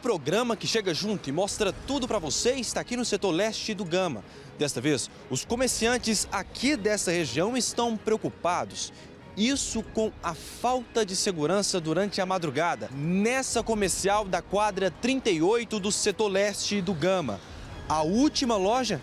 programa que chega junto e mostra tudo para você está aqui no setor leste do Gama. Desta vez, os comerciantes aqui dessa região estão preocupados. Isso com a falta de segurança durante a madrugada, nessa comercial da quadra 38 do setor leste do Gama. A última loja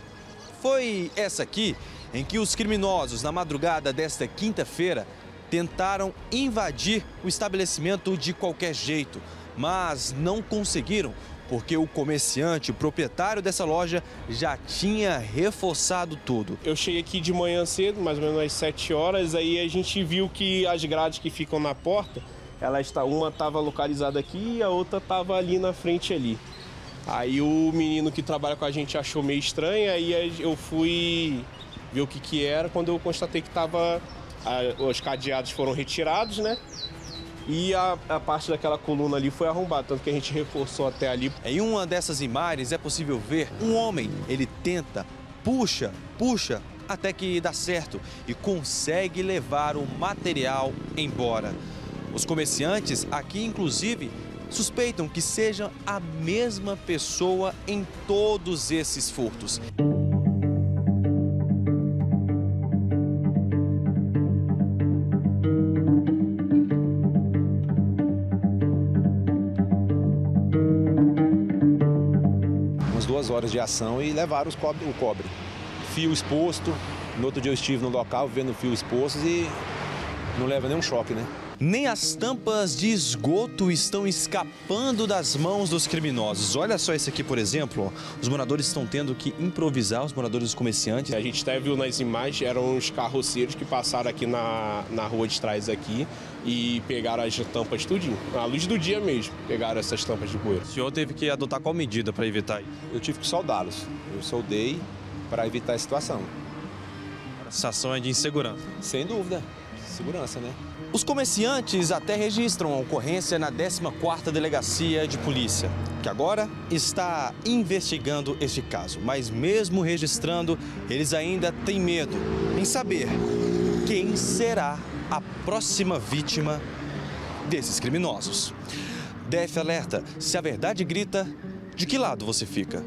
foi essa aqui, em que os criminosos, na madrugada desta quinta-feira, tentaram invadir o estabelecimento de qualquer jeito, mas não conseguiram porque o comerciante, o proprietário dessa loja, já tinha reforçado tudo. Eu cheguei aqui de manhã cedo, mais ou menos às 7 horas, aí a gente viu que as grades que ficam na porta, ela está, uma estava localizada aqui e a outra estava ali na frente ali. Aí o menino que trabalha com a gente achou meio estranho, aí eu fui ver o que, que era quando eu constatei que tava, os cadeados foram retirados, né? E a, a, parte daquela coluna ali foi arrombada, tanto que a gente reforçou até ali. Em uma dessas imagens é possível ver um homem, ele tenta, puxa, puxa, até que dá certo e consegue levar o material embora. Os comerciantes aqui, inclusive, suspeitam que seja a mesma pessoa em todos esses furtos. Duas horas de ação e levaram cobre, o cobre. Fio exposto, no outro dia eu estive no local vendo fio exposto e não leva nenhum choque, né? Nem as tampas de esgoto estão escapando das mãos dos criminosos. Olha só esse aqui, por exemplo. Os moradores estão tendo que improvisar, os moradores os comerciantes. A gente até viu nas imagens, eram os carroceiros que passaram aqui na, na rua de trás aqui e pegaram as tampas tudinho. À luz do dia mesmo, pegaram essas tampas de poeira. O senhor teve que adotar qual medida para evitar isso? Eu tive que soldá-los. Eu soldei para evitar a situação. A sensação é de insegurança. Sem dúvida. Segurança, né? Os comerciantes até registram a ocorrência na 14ª Delegacia de Polícia, que agora está investigando este caso. Mas mesmo registrando, eles ainda têm medo em saber quem será a próxima vítima desses criminosos. DF alerta, se a verdade grita, de que lado você fica?